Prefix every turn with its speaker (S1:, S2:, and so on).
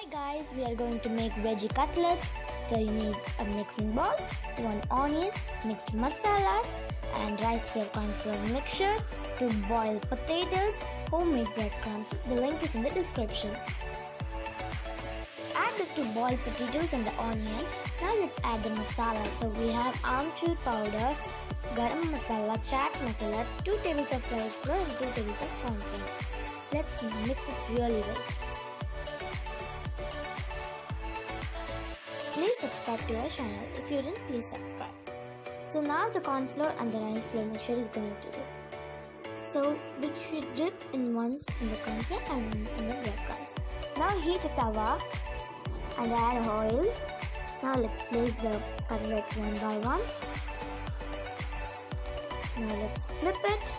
S1: Hi guys, we are going to make veggie cutlets. So you need a mixing bowl, one onion, mixed masalas, and rice flour corn mixture, to boil potatoes, homemade breadcrumbs. The link is in the description. So add the two boiled potatoes and the onion. Now let's add the masala. So we have amchur powder, garam masala, chaat masala, 2 tablespoons of rice flour and 2 tablespoons of corn flour. Let's mix it really well. Subscribe to our channel. If you didn't, please subscribe. So now the corn flour and the rice flour mixture is going to do. So we should dip in once in the corn flour and in the breadcrumbs. Now heat a tawa and add oil. Now let's place the cutlet one by one. Now let's flip it